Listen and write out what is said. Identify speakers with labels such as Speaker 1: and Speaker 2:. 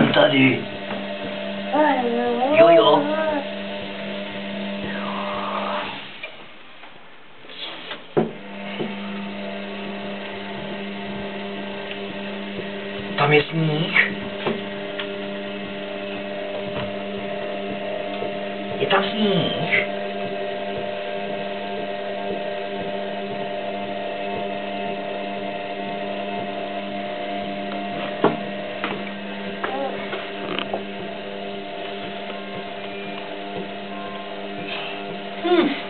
Speaker 1: jsem tady. Jo, jo. Tam je sníh. Je tam sníh. Hmm.